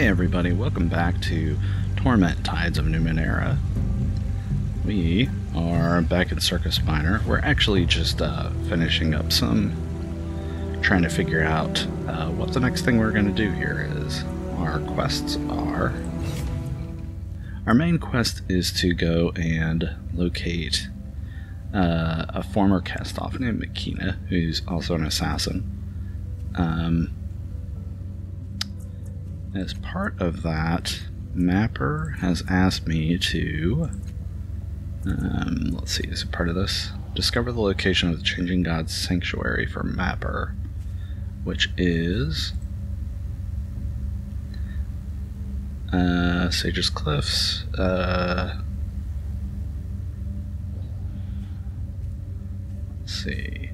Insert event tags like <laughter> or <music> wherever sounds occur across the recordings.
Hey everybody, welcome back to Torment Tides of Numenera. We are back in Circus Minor. We're actually just uh, finishing up some, trying to figure out uh, what the next thing we're going to do here is. Our quests are. Our main quest is to go and locate uh, a former cast off named Matkina, who's also an assassin. Um, as part of that, Mapper has asked me to. Um, let's see, is it part of this? Discover the location of the Changing Gods Sanctuary for Mapper, which is. Uh, Sagus Cliffs. Uh, let's see.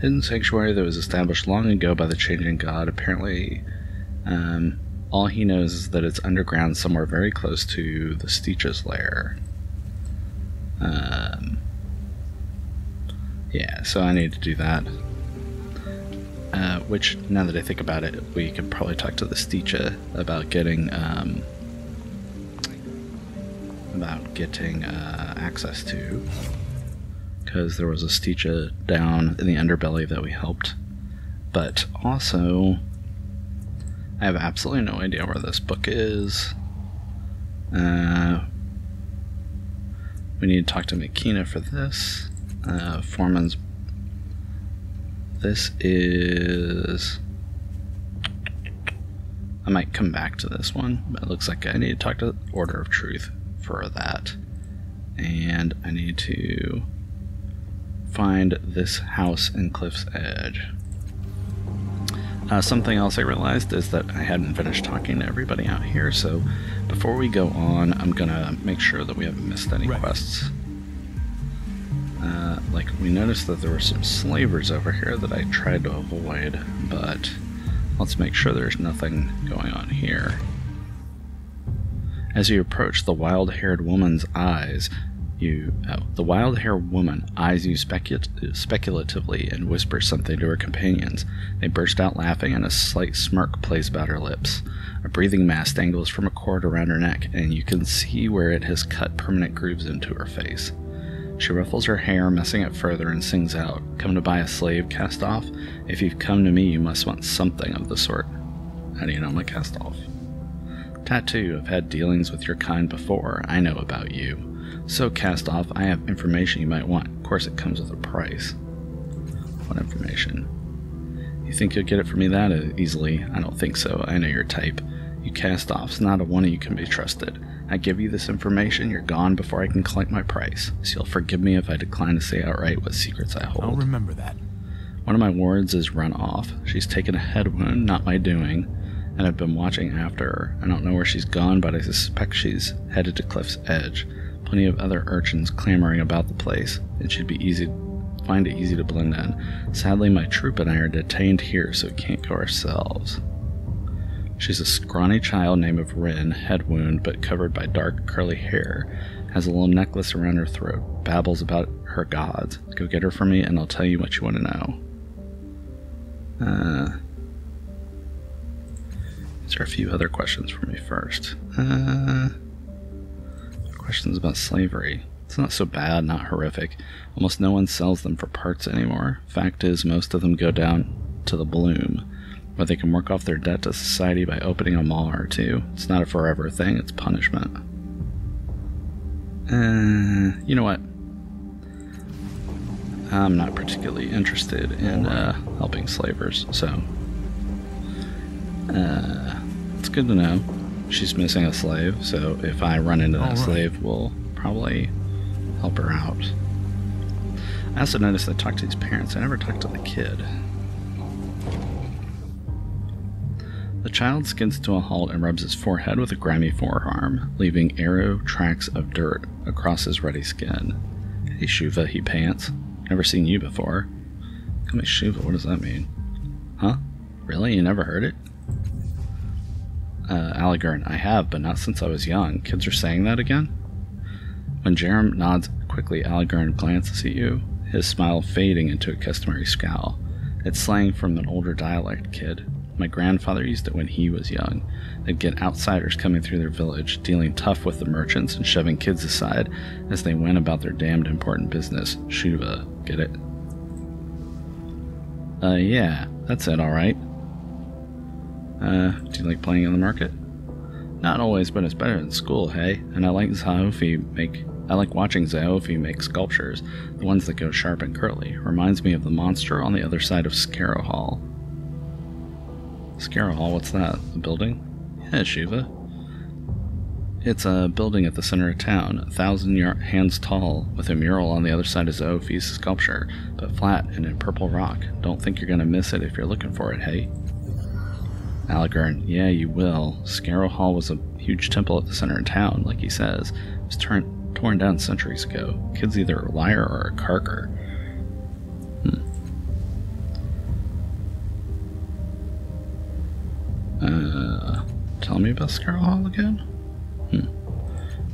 Hidden sanctuary that was established long ago by the changing god. Apparently, um, all he knows is that it's underground somewhere very close to the Steech's lair. Um, yeah, so I need to do that. Uh, which, now that I think about it, we could probably talk to the Sticha about getting um, about getting uh, access to because there was a Sticha down in the underbelly that we helped. But also, I have absolutely no idea where this book is. Uh, we need to talk to Matkina for this. Uh, Foreman's. This is. I might come back to this one, but it looks like I need to talk to Order of Truth for that. And I need to find this house in Cliff's Edge. Uh, something else I realized is that I hadn't finished talking to everybody out here, so before we go on, I'm gonna make sure that we haven't missed any right. quests. Uh, like, we noticed that there were some slavers over here that I tried to avoid, but let's make sure there's nothing going on here. As you approach the wild haired woman's eyes, you, uh, the wild-haired woman eyes you specu- speculatively and whispers something to her companions. They burst out laughing, and a slight smirk plays about her lips. A breathing mask dangles from a cord around her neck, and you can see where it has cut permanent grooves into her face. She ruffles her hair, messing it further, and sings out, Come to buy a slave, cast off? If you've come to me, you must want something of the sort. How do you know I'm a cast off? Tattoo, I've had dealings with your kind before. I know about you. So, cast off, I have information you might want. Of course, it comes with a price. What information? You think you'll get it from me that easily? I don't think so. I know your type. You cast offs, not a one of you can be trusted. I give you this information, you're gone before I can collect my price. So you'll forgive me if I decline to say outright what secrets I hold. I'll remember that. One of my wards is run off. She's taken a head wound, not my doing, and I've been watching after her. I don't know where she's gone, but I suspect she's headed to Cliff's Edge plenty of other urchins clamoring about the place. It should be easy to find it easy to blend in. Sadly, my troop and I are detained here, so we can't go ourselves. She's a scrawny child named of Rin, head wound, but covered by dark curly hair, has a little necklace around her throat, babbles about her gods. Go get her for me, and I'll tell you what you want to know. Uh, there a few other questions for me first? Uh, questions about slavery. It's not so bad, not horrific. Almost no one sells them for parts anymore. Fact is, most of them go down to the bloom, where they can work off their debt to society by opening a mall or two. It's not a forever thing, it's punishment. Uh, you know what? I'm not particularly interested in uh, helping slavers, so uh, it's good to know she's missing a slave, so if I run into that oh, right. slave, we'll probably help her out. I also noticed I talked to his parents. I never talked to the kid. The child skids to a halt and rubs his forehead with a grimy forearm, leaving arrow tracks of dirt across his ruddy skin. Hey, Shuva, he pants. Never seen you before. Call me Shuva, what does that mean? Huh? Really? You never heard it? Uh, I have, but not since I was young. Kids are saying that again? When Jerem nods quickly, Aligern glances at you, his smile fading into a customary scowl. It's slang from an older dialect, kid. My grandfather used it when he was young. They'd get outsiders coming through their village, dealing tough with the merchants and shoving kids aside as they went about their damned important business. Shuva, get it? Uh, yeah, that's it, alright. Uh, do you like playing in the market? Not always, but it's better than school, hey? And I like Zaofi make I like watching Zaofi make sculptures, the ones that go sharp and curly. Reminds me of the monster on the other side of Scarrow Hall. Scarrow Hall, what's that? The building? Yeah, Shiva. It's a building at the center of town, a thousand hands tall, with a mural on the other side of Zaofi's sculpture, but flat and in purple rock. Don't think you're gonna miss it if you're looking for it, hey? Aligern, yeah, you will. Scarrow Hall was a huge temple at the center of town, like he says. It was turned torn down centuries ago. Kid's either a liar or a carker. Hmm. Uh, tell me about Scarrow Hall again? Hmm.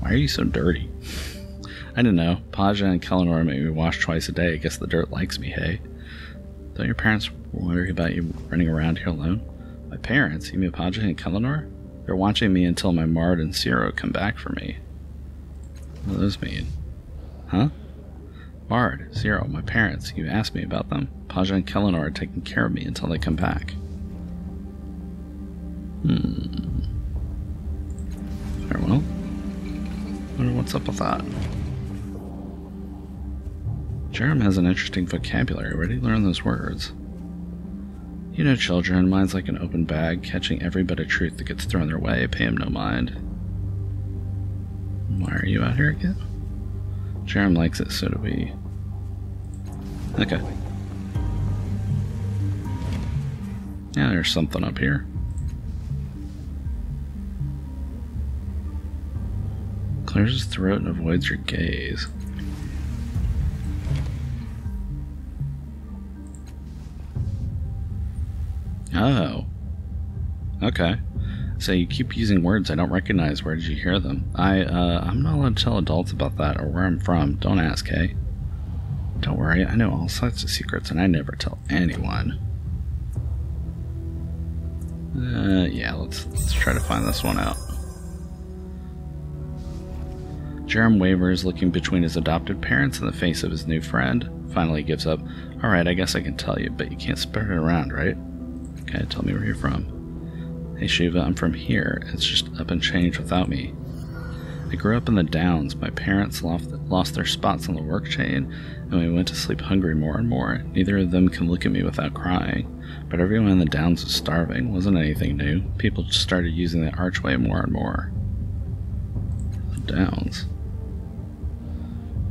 Why are you so dirty? <laughs> I don't know. Paja and Kellinor make me wash twice a day. I guess the dirt likes me, hey? Don't your parents worry about you running around here alone? My parents? You mean Paja and Kellinor? They're watching me until my Mard and Ciro come back for me. What does those mean? Huh? Bard, Zero, my parents, you asked me about them. Paja and Kellinor are taking care of me until they come back. Hmm. Very well. Wonder what's up with that. Jerem has an interesting vocabulary. Where did he learn those words? You know children, mine's like an open bag, catching every bit of truth that gets thrown their way, pay him no mind. Why are you out here again? Jerem likes it, so do we. Okay. Yeah, there's something up here. Clears his throat and avoids your gaze. Oh. Okay. So you keep using words I don't recognize. Where did you hear them? I, uh, I'm not allowed to tell adults about that or where I'm from. Don't ask, hey? Don't worry, I know all sorts of secrets and I never tell anyone. Uh, yeah, let's, let's try to find this one out. Jerem wavers, looking between his adopted parents and the face of his new friend. Finally gives up. Alright, I guess I can tell you, but you can't spread it around, right? Okay, tell me where you're from. Hey Shiva, I'm from here. It's just up and changed without me. I grew up in the Downs. My parents lost, lost their spots on the work chain, and we went to sleep hungry more and more. Neither of them can look at me without crying. But everyone in the Downs was starving. Wasn't anything new. People just started using the archway more and more. The Downs.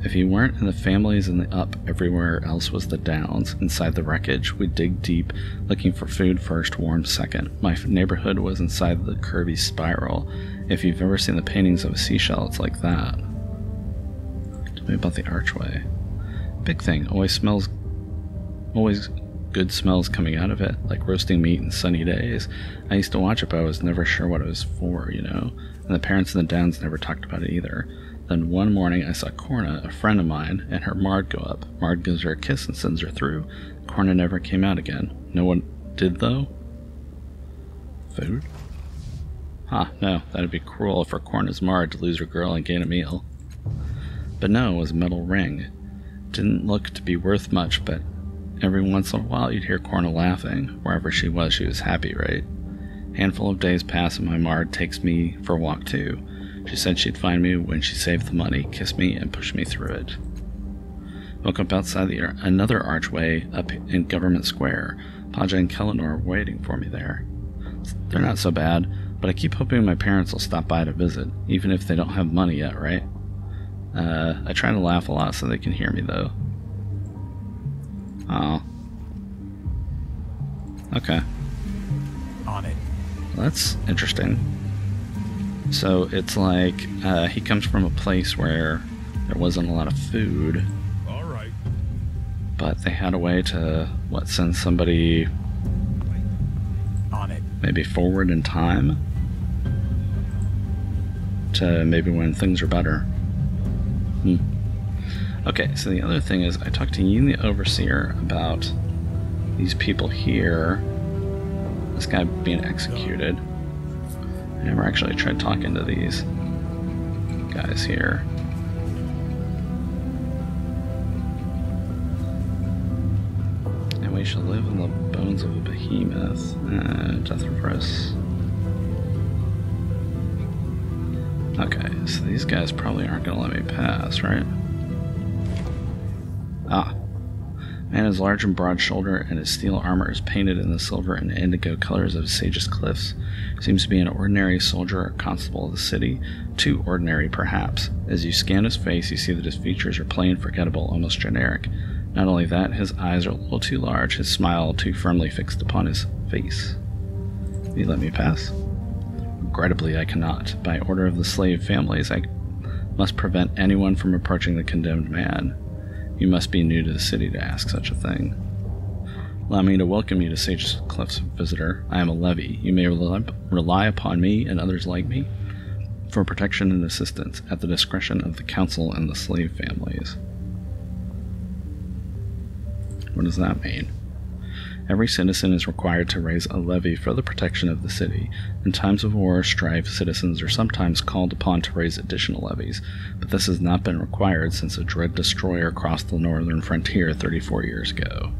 If you weren't in the families in the up, everywhere else was the downs. Inside the wreckage, we'd dig deep, looking for food first, warm second. My neighborhood was inside the curvy spiral. If you've ever seen the paintings of a seashell, it's like that. Tell me about the archway. Big thing, always smells, always good smells coming out of it, like roasting meat in sunny days. I used to watch it, but I was never sure what it was for, you know? And the parents in the downs never talked about it either. Then one morning I saw Corna, a friend of mine, and her Mard go up. Mard gives her a kiss and sends her through. Corna never came out again. No one did, though? Food? Ah, no, that'd be cruel for Corna's Mard to lose her girl and gain a meal. But no, it was a metal ring. Didn't look to be worth much, but every once in a while you'd hear Corna laughing. Wherever she was, she was happy, right? Handful of days pass and my Mard takes me for a walk too. She said she'd find me when she saved the money, kiss me, and push me through it. Woke up outside the another archway up in Government Square. Paja and Kellinor were waiting for me there. They're not so bad, but I keep hoping my parents will stop by to visit, even if they don't have money yet, right? Uh, I try to laugh a lot so they can hear me, though. Oh. Okay. On it. That's interesting. So it's like uh, he comes from a place where there wasn't a lot of food. All right. But they had a way to what send somebody on it. Maybe forward in time to maybe when things are better. Hmm. Okay, so the other thing is I talked to Yin the Overseer about these people here this guy being executed. Never actually tried talking to these guys here. And we shall live in the bones of a behemoth. Uh, death repress. Okay, so these guys probably aren't going to let me pass, right? Ah. Man is large and broad shouldered, and his steel armor is painted in the silver and indigo colors of Sagus Cliffs. Seems to be an ordinary soldier or constable of the city. Too ordinary, perhaps. As you scan his face, you see that his features are plain, forgettable, almost generic. Not only that, his eyes are a little too large, his smile too firmly fixed upon his face. Will you let me pass? Regrettably, I cannot. By order of the slave families, I must prevent anyone from approaching the condemned man. You must be new to the city to ask such a thing. Allow me to welcome you to Sagus Cliffs, visitor. I am a levy. You may rely upon me and others like me for protection and assistance at the discretion of the council and the slave families. What does that mean? Every citizen is required to raise a levy for the protection of the city. In times of war or strife, citizens are sometimes called upon to raise additional levies, but this has not been required since a dread destroyer crossed the northern frontier 34 years ago.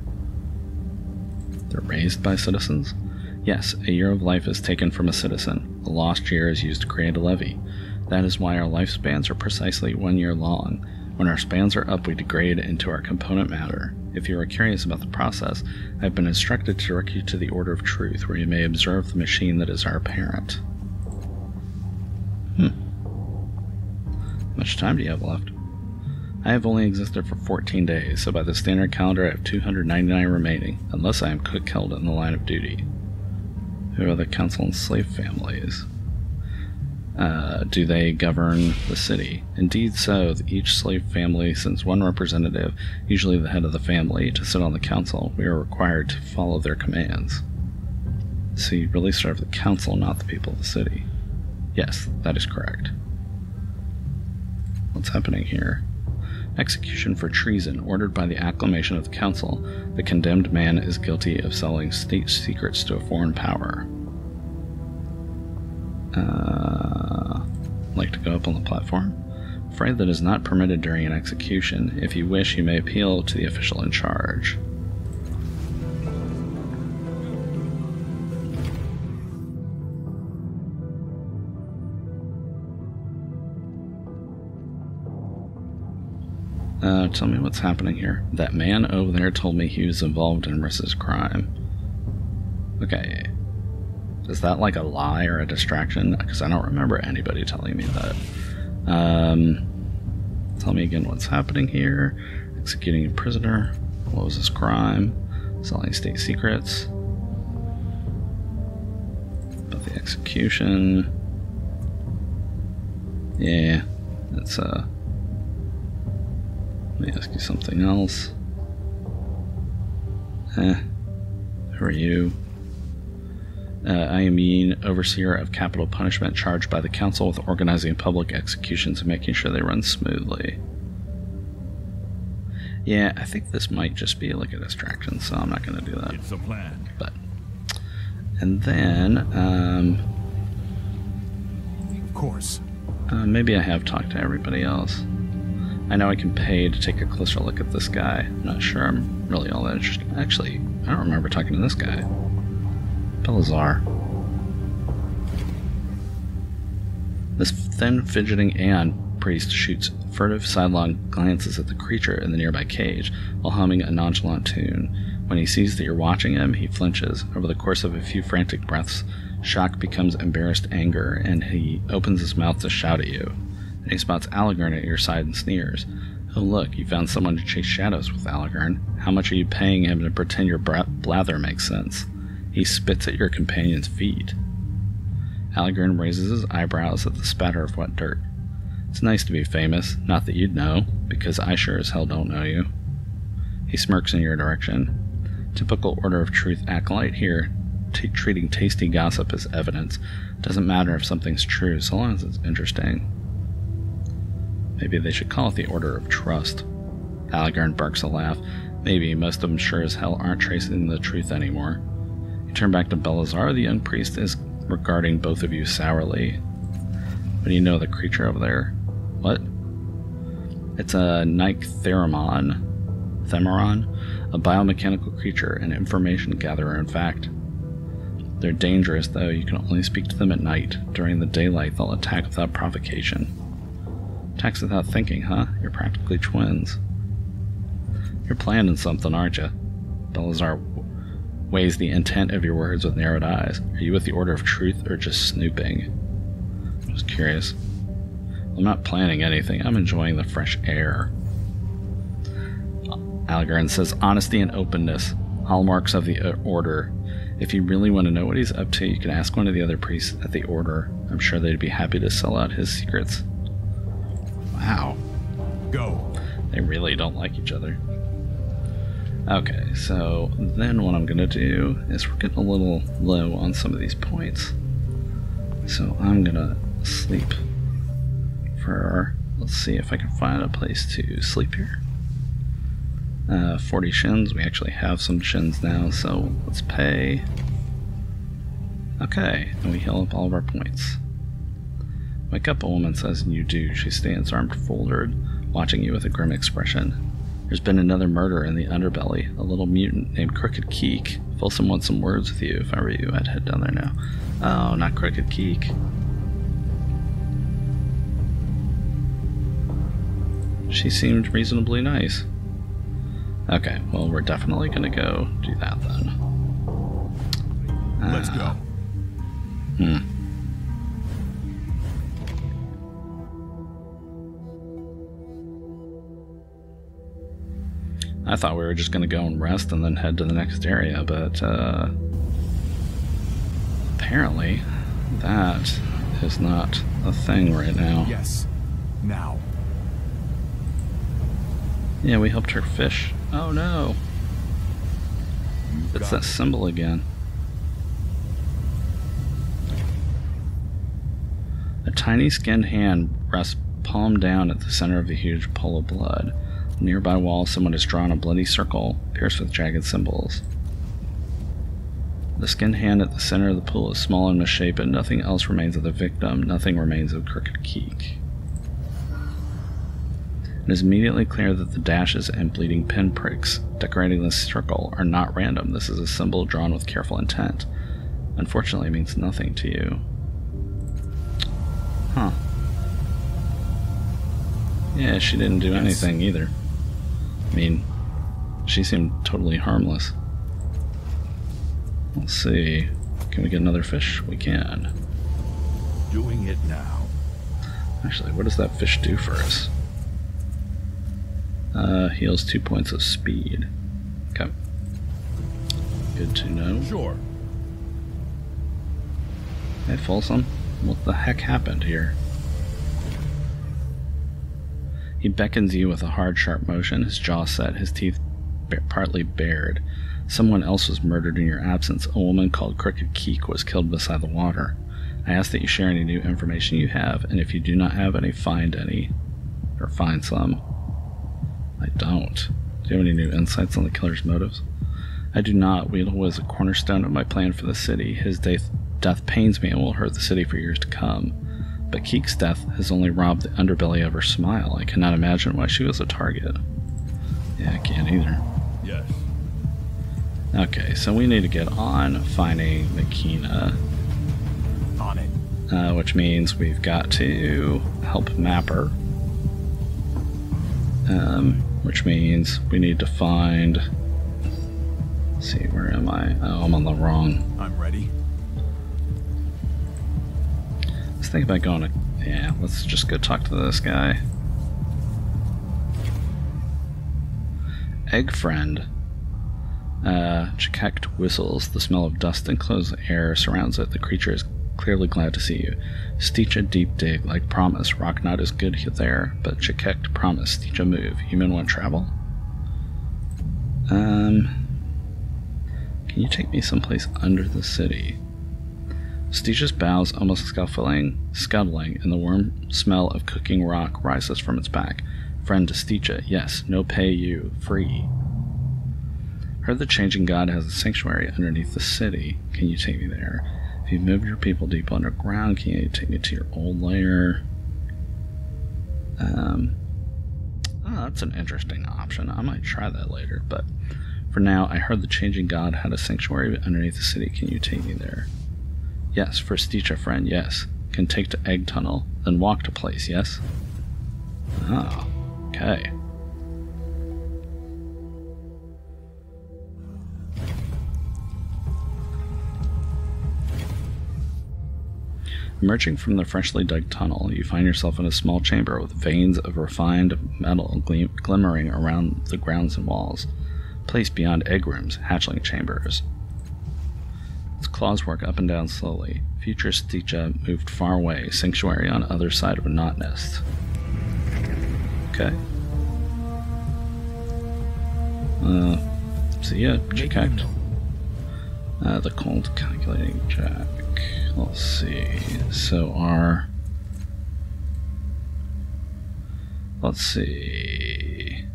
They're raised by citizens? Yes, a year of life is taken from a citizen. A lost year is used to create a levy. That is why our lifespans are precisely one year long. When our spans are up, we degrade into our component matter. If you are curious about the process, I have been instructed to direct you to the Order of Truth, where you may observe the machine that is our parent. Hmm. How much time do you have left? I have only existed for 14 days, so by the standard calendar I have 299 remaining, unless I am killed in the line of duty. Who are the council and slave families? Uh, do they govern the city? Indeed, so. Each slave family sends one representative, usually the head of the family, to sit on the council. We are required to follow their commands. So you really serve the council, not the people of the city. Yes, that is correct. What's happening here? Execution for treason, ordered by the acclamation of the council. The condemned man is guilty of selling state secrets to a foreign power. Uh, like to go up on the platform? Afraid that is not permitted during an execution. If you wish, you may appeal to the official in charge. Uh, tell me what's happening here. That man over there told me he was involved in Rissa's crime. Okay. Is that like a lie or a distraction? Because I don't remember anybody telling me that. Um, tell me again what's happening here. Executing a prisoner. What was his crime? Selling state secrets. About the execution. Yeah, it's uh let me ask you something else. Eh, who are you? Uh, I am Yin, overseer of capital punishment, charged by the council with organizing public executions and making sure they run smoothly. Yeah, I think this might just be like a distraction, so I'm not going to do that. It's a plan. But, and then, um, Of course. uh, maybe I have talked to everybody else. I know I can pay to take a closer look at this guy. I'm not sure I'm really all that interested. Actually, I don't remember talking to this guy. Belazar. This thin, fidgeting Aeon priest shoots furtive, sidelong glances at the creature in the nearby cage while humming a nonchalant tune. When he sees that you're watching him, he flinches. Over the course of a few frantic breaths, shock becomes embarrassed anger, and he opens his mouth to shout at you. And he spots Aligern at your side and sneers. Oh, look, you found someone to chase shadows with, Aligern. How much are you paying him to pretend your blather makes sense? He spits at your companion's feet. Aligern raises his eyebrows at the spatter of wet dirt. It's nice to be famous, not that you'd know, because I sure as hell don't know you. He smirks in your direction. Typical Order of Truth acolyte here, t- treating tasty gossip as evidence. Doesn't matter if something's true, so long as it's interesting. Maybe they should call it the Order of Trust. Aligern barks a laugh. Maybe most of them sure as hell aren't tracing the truth anymore. Turn back to Belazar. The young priest is regarding both of you sourly. But you know the creature over there? What? It's a Nychthemeron. Themeron? A biomechanical creature, an information gatherer, in fact. They're dangerous, though. You can only speak to them at night. During the daylight, they'll attack without provocation. Attacks without thinking, huh? You're practically twins. You're planning something, aren't you? Belazar weighs the intent of your words with narrowed eyes. Are you with the Order of Truth or just snooping? Just curious. I'm not planning anything. I'm enjoying the fresh air. Aligern says honesty and openness, hallmarks of the uh, Order. If you really want to know what he's up to, you can ask one of the other priests at the Order. I'm sure they'd be happy to sell out his secrets. Wow. Go. They really don't like each other. Okay, so then what I'm gonna do is we're getting a little low on some of these points. So I'm gonna sleep for, let's see if I can find a place to sleep here. Uh, 40 shins, we actually have some shins now, so let's pay. Okay, and we heal up all of our points. Wake up, a woman says, and you do. She stands armed folded, watching you with a grim expression. There's been another murder in the underbelly. A little mutant named Crooked Keek. Folsom wants some words with you. If I were you, I'd head down there now. Oh, not Crooked Keek. She seemed reasonably nice. Okay, well, we're definitely gonna go do that then. Let's go. Hmm. I thought we were just going to go and rest and then head to the next area, but uh, apparently that is not a thing right now. Yes. Now. Yeah, we helped her fish. Oh no, You it's that it. symbol again. A tiny skinned hand rests palm down at the center of a huge pool of blood. The nearby wall, someone has drawn a bloody circle pierced with jagged symbols. The skinned hand at the center of the pool is small and misshapen. Nothing else remains of the victim. Nothing remains of Crooked Keek. It is immediately clear that the dashes and bleeding pinpricks decorating this circle are not random. This is a symbol drawn with careful intent. Unfortunately, it means nothing to you. Huh. Yeah, she didn't do Yes. anything either. I mean, she seemed totally harmless. Let's see. Can we get another fish? We can. Doing it now. Actually, what does that fish do for us? Uh, heals two points of speed. Okay. Good to know. Sure. Hey, Folsom, what the heck happened here? He beckons you with a hard, sharp motion, his jaw set, his teeth ba- partly bared. Someone else was murdered in your absence. A woman called Crooked Keek was killed beside the water. I ask that you share any new information you have, and if you do not have any, find any. Or find some. I don't. Do you have any new insights on the killer's motives? I do not. Weedle was a cornerstone of my plan for the city. His death, death pains me and will hurt the city for years to come. But Keek's death has only robbed the underbelly of her smile. I cannot imagine why she was a target. Yeah, I can't either. Yes. Okay, so we need to get on finding Matkina, On it. uh, which means we've got to help Mapper. Um, which means we need to find. Let's see, where am I? Oh, I'm on the wrong. I'm ready. Think about going to. Yeah, let's just go talk to this guy. Egg friend. Uh, Chikekt whistles. The smell of dust and close air surrounds it. The creature is clearly glad to see you. Stitch a deep dig, like promise. Rock Rocknot is good there, but Chikekt promise. A move. Human want travel? Um. Can you take me someplace under the city? Stitch's bows almost scuffling, scuttling, and the warm smell of cooking rock rises from its back. Friend to Sticha, yes, no pay you, free. Heard the changing god has a sanctuary underneath the city. Can you take me there? If you move your people deep underground, can you take me to your old lair? Um, oh, that's an interesting option. I might try that later, but for now, I heard the changing god had a sanctuary underneath the city. Can you take me there? Yes, first Sticha friend, yes. Can take to Egg Tunnel, then walk to place, yes? Oh, okay. Emerging from the freshly dug tunnel, you find yourself in a small chamber with veins of refined metal gleam- glimmering around the grounds and walls, placed beyond egg rooms, hatchling chambers. Its claws work up and down slowly. Future Sticha moved far away, sanctuary on other side of a knot nest. Okay. Uh, see ya, check. Uh, the cold calculating check. Let's see. So our. Let's see.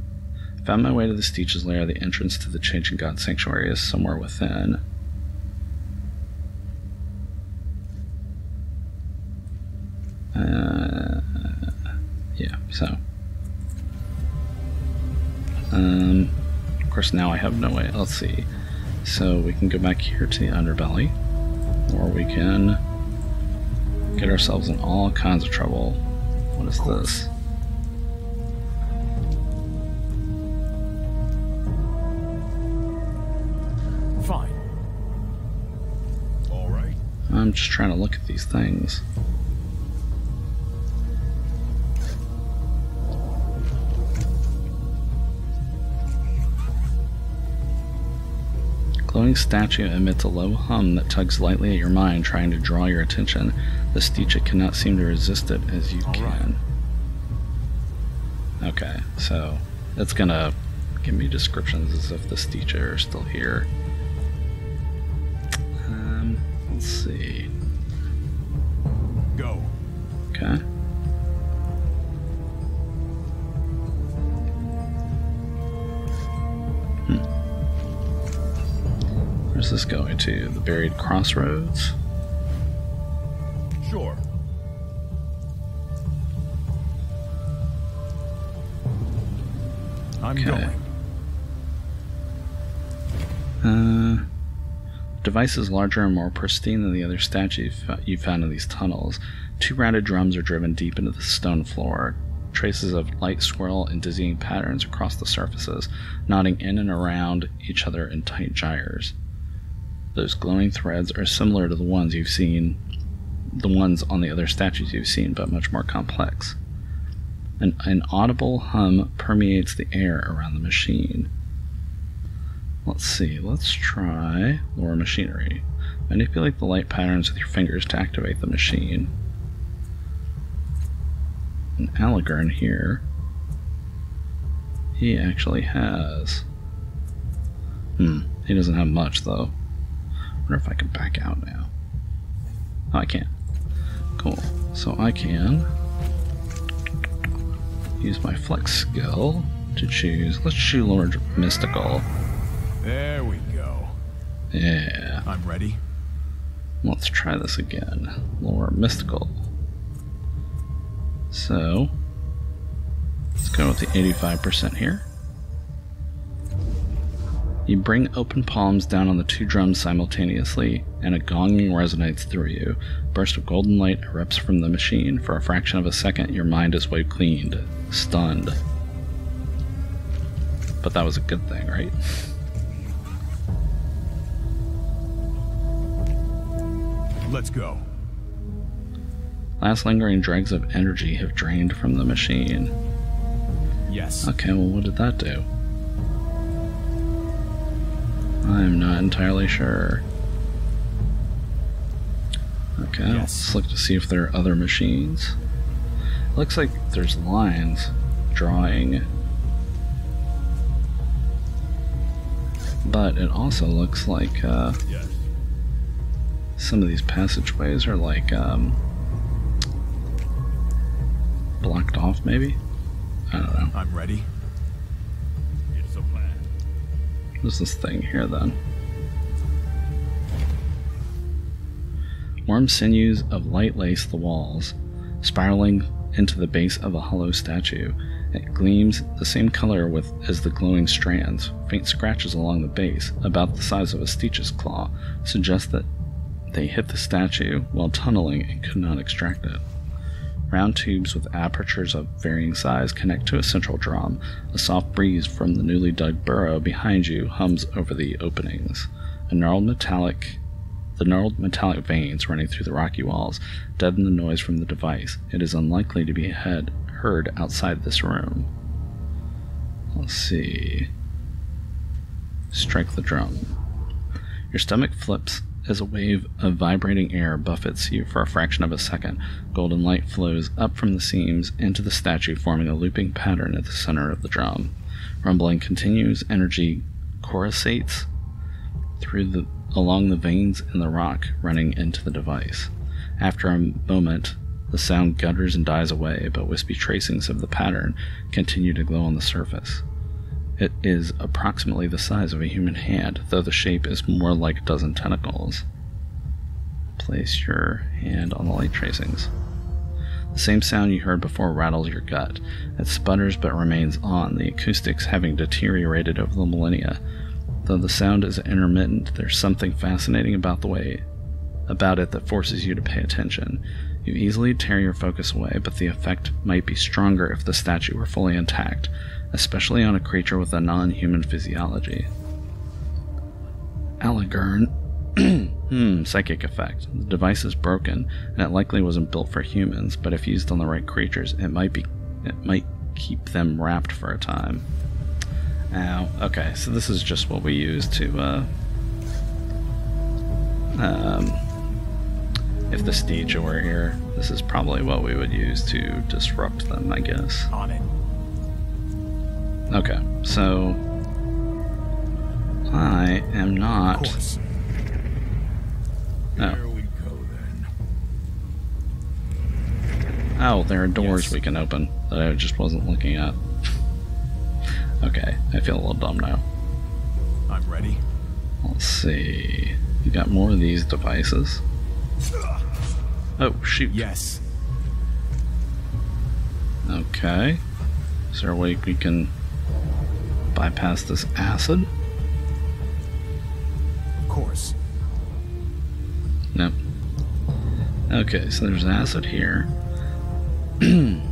Found my way to the Steech's lair. The entrance to the Changing God Sanctuary is somewhere within. Uh, yeah, so. Um, of course, now I have no way. Let's see. So we can go back here to the underbelly, or we can get ourselves in all kinds of trouble. What is this? Fine. All right. I'm just trying to look at these things. Glowing statue emits a low hum that tugs lightly at your mind, trying to draw your attention. The Sticha cannot seem to resist it as you All right. can. Okay, so it's gonna give me descriptions as if the Sticha are still here. The buried crossroads? Sure. I'm Okay. going. Uh, device is larger and more pristine than the other statues you found in these tunnels. Two rounded drums are driven deep into the stone floor. Traces of light swirl in dizzying patterns across the surfaces, nodding in and around each other in tight gyres. Those glowing threads are similar to the ones you've seen, the ones on the other statues you've seen, but much more complex. An, an audible hum permeates the air around the machine. Let's see, let's try Lore Machinery. Manipulate the light patterns with your fingers to activate the machine. An Aligern here. He actually has. Hmm, he doesn't have much though. Wonder if I can back out now. Oh, I can't. Cool. So I can use my flex skill to choose. Let's choose Lore Mystical. There we go. Yeah. I'm ready. Let's try this again. Lore Mystical. So, let's go with the 85% here. You bring open palms down on the two drums simultaneously, and a gonging resonates through you. A burst of golden light erupts from the machine. For a fraction of a second, your mind is wiped clean, stunned. But that was a good thing, right? Let's go. Last lingering dregs of energy have drained from the machine. Yes. Okay, well, what did that do? I'm not entirely sure. Okay, Yes. let's look to see if there are other machines. Looks like there's lines drawing. But it also looks like uh, Yes. some of these passageways are like um, blocked off, maybe? I don't know. I'm ready. Is this thing here then? Warm sinews of light lace the walls, spiraling into the base of a hollow statue. It gleams the same color with as the glowing strands. Faint scratches along the base, about the size of a Steech's claw, suggest that they hit the statue while tunneling and could not extract it. Round tubes with apertures of varying size connect to a central drum. A soft breeze from the newly dug burrow behind you hums over the openings. A gnarled metallic the gnarled metallic veins running through the rocky walls deaden the noise from the device. It is unlikely to be head, heard outside this room. Let's see. Strike the drum. Your stomach flips as a wave of vibrating air buffets you for a fraction of a second. Golden light flows up from the seams into the statue, forming a looping pattern at the center of the drum. Rumbling continues, energy coruscates through the along the veins in the rock running into the device. After a moment, the sound gutters and dies away, but wispy tracings of the pattern continue to glow on the surface. It is approximately the size of a human hand, though the shape is more like a dozen tentacles. Place your hand on the light tracings. The same sound you heard before rattles your gut. It sputters but remains on, the acoustics having deteriorated over the millennia. Though the sound is intermittent, there's something fascinating about the way about it that forces you to pay attention. You easily tear your focus away, but the effect might be stronger if the statue were fully intact, especially on a creature with a non human physiology. Aligern. <clears throat> hmm, psychic effect. The device is broken, and it likely wasn't built for humans, but if used on the right creatures, it might be it might keep them wrapped for a time. Ow. Okay, so this is just what we use to uh um if the Steege were here, this is probably what we would use to disrupt them, I guess. On it. Okay, so I am not. course. Oh. We go then. Oh, there are doors Yes. we can open that I just wasn't looking at. okay, I feel a little dumb now. I'm ready. Let's see. You got more of these devices. <laughs> Oh, shoot. Yes. Okay. Is there a way we can bypass this acid? Of course. Nope. Okay, so there's acid here. <clears throat> On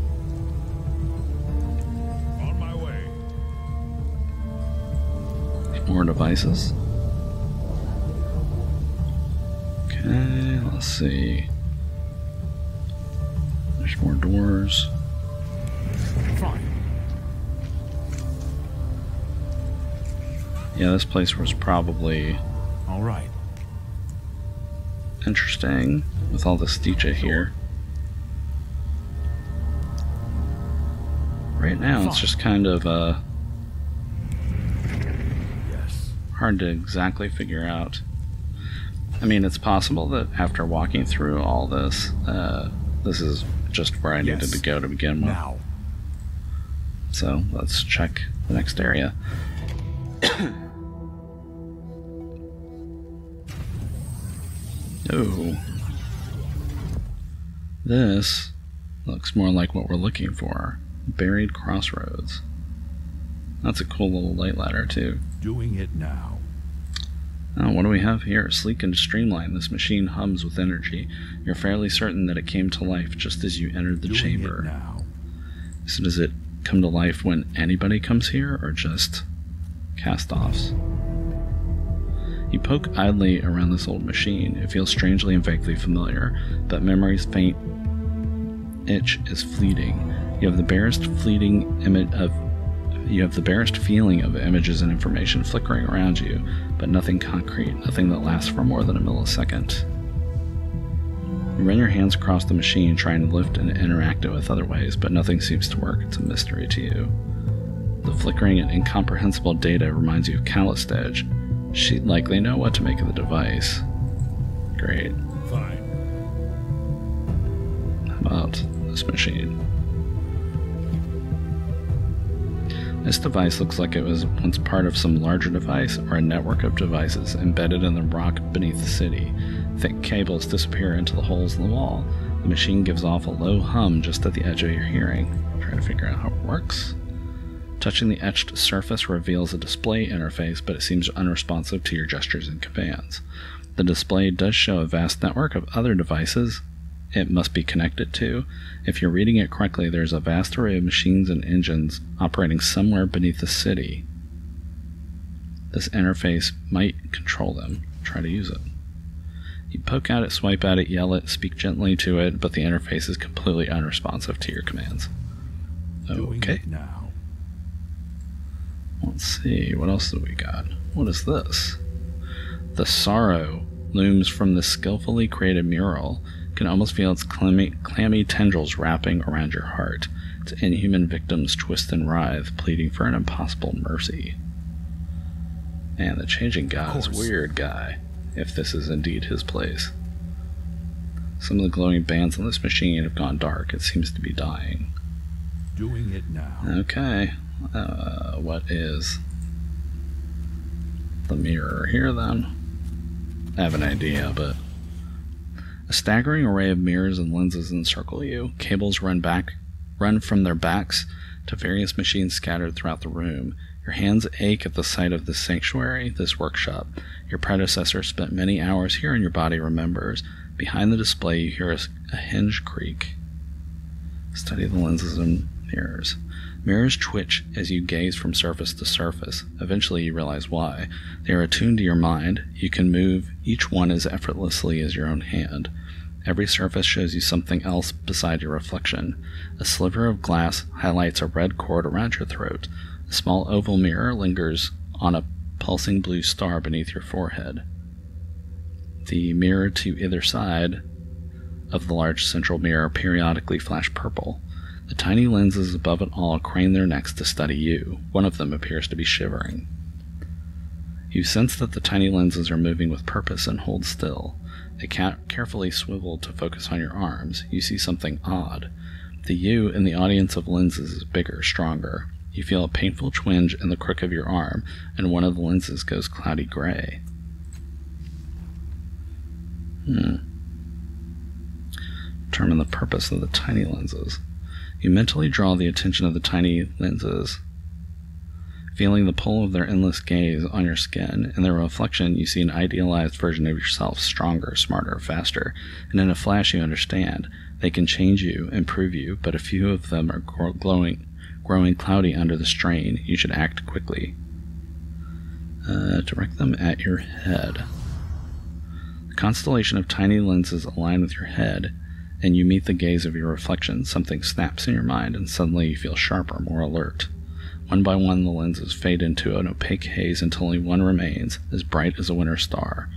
my way. More devices. Okay, let's see. There's more doors. Yeah, this place was probably All right. interesting with all the Sticha here. Right now, it's just kind of uh, Yes. hard to exactly figure out. I mean, it's possible that after walking through all this, uh, this is just where I needed Yes. to go to begin with. Now. So let's check the next area. <coughs> oh. This looks more like what we're looking for. Buried crossroads. That's a cool little light ladder, too. Doing it now. Oh, what do we have here? Sleek and streamlined, this machine hums with energy. You're fairly certain that it came to life just as you entered the Doing chamber. it now. So does it come to life when anybody comes here, or just cast-offs? You poke idly around this old machine. It feels strangely and vaguely familiar, but memory's faint itch is fleeting. You have the barest fleeting image of you have the barest feeling of images and information flickering around you, but nothing concrete, nothing that lasts for more than a millisecond. You run your hands across the machine, trying to lift and interact it with other ways, but nothing seems to work. It's a mystery to you. The flickering and incomprehensible data reminds you of Callous Edge. She likely know what to make of the device. Great. Fine. How about this machine? This device looks like it was once part of some larger device or a network of devices embedded in the rock beneath the city. Thick cables disappear into the holes in the wall. The machine gives off a low hum just at the edge of your hearing. Trying to figure out how it works. Touching the etched surface reveals a display interface, but it seems unresponsive to your gestures and commands. The display does show a vast network of other devices it must be connected to. If you're reading it correctly, there's a vast array of machines and engines operating somewhere beneath the city. This interface might control them. Try to use it. You poke at it, swipe at it, yell it, speak gently to it, but the interface is completely unresponsive to your commands. Okay. now. Let's see, what else do we got? What is this? The sorrow looms from the skillfully created mural. You can almost feel its clammy, clammy tendrils wrapping around your heart. Its inhuman victims twist and writhe, pleading for an impossible mercy. And the changing god is weird guy, if this is indeed his place. Some of the glowing bands on this machine have gone dark. It seems to be dying. Doing it now. Okay. Uh, what is the mirror here then? I have an idea, but a staggering array of mirrors and lenses encircle you. Cables run back, run from their backs to various machines scattered throughout the room. Your hands ache at the sight of this sanctuary, this workshop. Your predecessor spent many hours here, and your body remembers. Behind the display, you hear a, a hinge creak. Study the lenses and mirrors. Mirrors twitch as you gaze from surface to surface. Eventually, you realize why. They are attuned to your mind. You can move each one as effortlessly as your own hand. Every surface shows you something else beside your reflection. A sliver of glass highlights a red cord around your throat. A small oval mirror lingers on a pulsing blue star beneath your forehead. The mirror to either side of the large central mirror periodically flash purple. The tiny lenses above it all crane their necks to study you. One of them appears to be shivering. You sense that the tiny lenses are moving with purpose and hold still. They ca- carefully swivel to focus on your arms. You see something odd. The you in the audience of lenses is bigger, stronger. You feel a painful twinge in the crook of your arm, and one of the lenses goes cloudy gray. Hmm. Determine the purpose of the tiny lenses. You mentally draw the attention of the tiny lenses, feeling the pull of their endless gaze on your skin. In their reflection, you see an idealized version of yourself, stronger, smarter, faster, and in a flash you understand. They can change you, improve you, but a few of them are glowing, growing cloudy under the strain. You should act quickly. Uh, direct them at your head. The constellation of tiny lenses align with your head and you meet the gaze of your reflection, something snaps in your mind, and suddenly you feel sharper, more alert. One by one, the lenses fade into an opaque haze until only one remains, as bright as a winter star.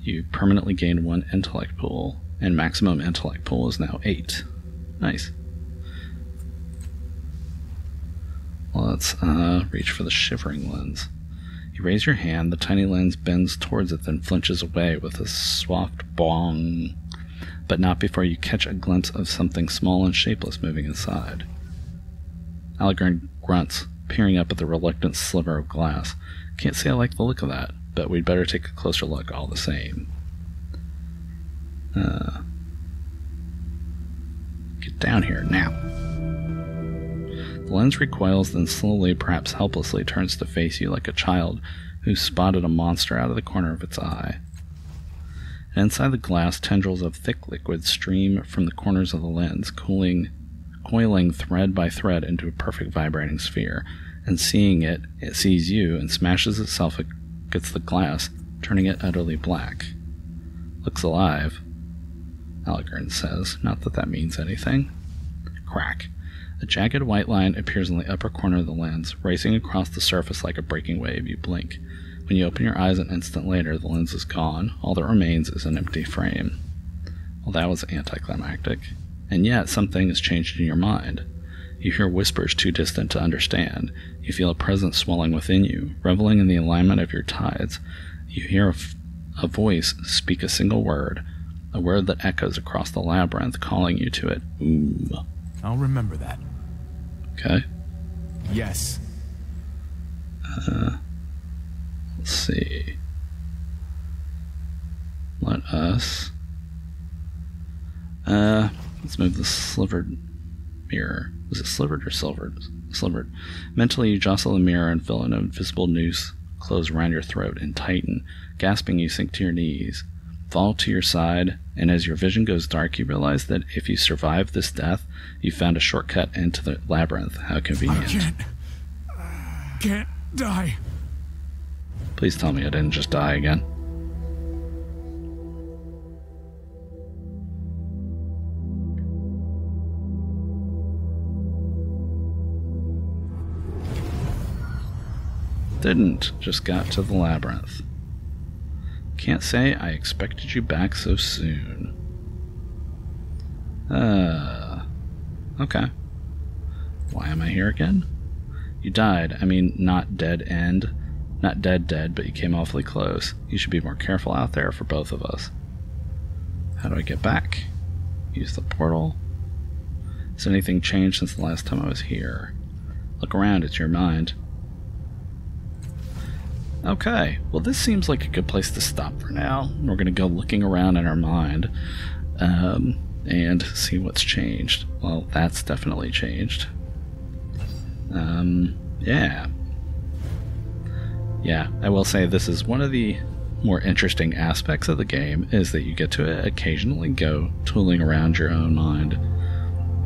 You permanently gain one intellect pool, and maximum intellect pool is now eight. Nice. Let's uh, reach for the shivering lens. You raise your hand, the tiny lens bends towards it, then flinches away with a soft bong but not before you catch a glimpse of something small and shapeless moving inside. Aligern grunts, peering up at the reluctant sliver of glass. Can't say I like the look of that, but we'd better take a closer look all the same. Uh, get down here now. The lens recoils, then slowly, perhaps helplessly, turns to face you like a child who's spotted a monster out of the corner of its eye and inside the glass tendrils of thick liquid stream from the corners of the lens, cooling, coiling thread by thread into a perfect vibrating sphere. And seeing it, it sees you and smashes itself against the glass, turning it utterly black. Looks alive, Aligern says. Not that that means anything. Crack. A jagged white line appears in the upper corner of the lens, racing across the surface like a breaking wave. You blink. When you open your eyes an instant later, the lens is gone. All that remains is an empty frame. Well, that was anticlimactic. And yet, something has changed in your mind. You hear whispers too distant to understand. You feel a presence swelling within you, reveling in the alignment of your tides. You hear a, f- a voice speak a single word, a word that echoes across the labyrinth, calling you to it. Ooh. I'll remember that. Okay. Yes. Uh, let's see. Let us. Uh, let's move the slivered mirror. Was it slivered or silvered? Slivered. Mentally, you jostle the mirror and feel an invisible noose close around your throat and tighten. Gasping, you sink to your knees, fall to your side, and as your vision goes dark, you realize that if you survive this death, you found a shortcut into the labyrinth. How convenient! I can't. Can't die. Please tell me I didn't just die again. Didn't, just got to the labyrinth. Can't say I expected you back so soon. Uh. Okay. Why am I here again? You died. I mean, not dead end. Not dead dead, but you came awfully close. You should be more careful out there for both of us. How do I get back? Use the portal. Has anything changed since the last time I was here? Look around, it's your mind. Okay, well, this seems like a good place to stop for now. We're going to go looking around in our mind um, and see what's changed. Well, that's definitely changed. Um, yeah. Yeah, I will say this is one of the more interesting aspects of the game is that you get to occasionally go tooling around your own mind.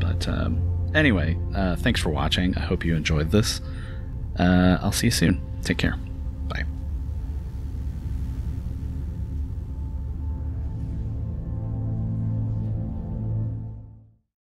But um, anyway, uh, thanks for watching. I hope you enjoyed this. Uh, I'll see you soon. Take care.